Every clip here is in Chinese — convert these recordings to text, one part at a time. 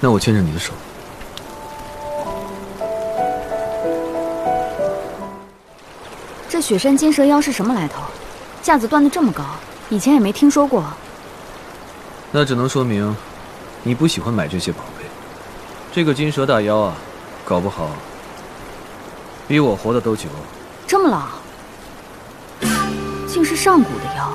那我牵着你的手。这雪山金蛇妖是什么来头？架子端的这么高，以前也没听说过。那只能说明，你不喜欢买这些宝贝。这个金蛇大妖啊，搞不好比我活的都久。这么老，竟是上古的妖。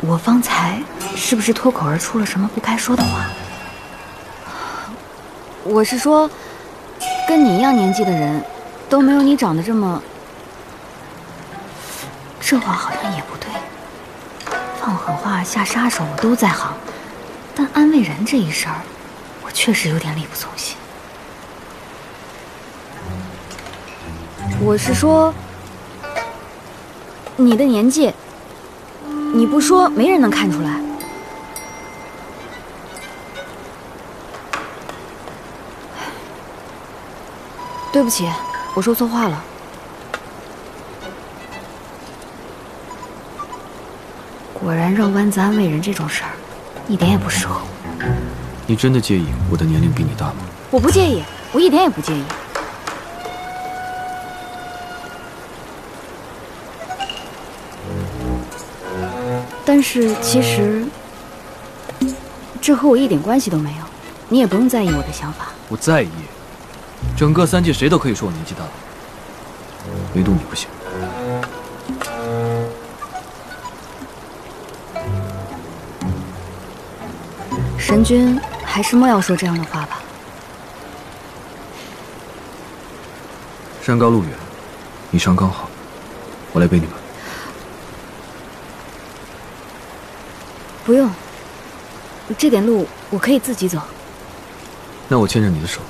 我方才是不是脱口而出了什么不该说的话？我是说，跟你一样年纪的人，都没有你长得这么……这话好像也不对。放狠话、下杀手我都在行，但安慰人这一事儿，我确实有点力不从心。我是说，你的年纪。你不说，没人能看出来。对不起，我说错话了。果然绕弯子安慰人这种事儿，一点也不适合我。你真的介意我的年龄比你大吗？我不介意，我一点也不介意。但是其实，这和我一点关系都没有，你也不用在意我的想法。我在意，整个三界谁都可以说我年纪大，唯独你不行。神君还是莫要说这样的话吧。山高路远，你伤刚好，我来背你吧。不用，这点路我可以自己走。那我牵着你的手。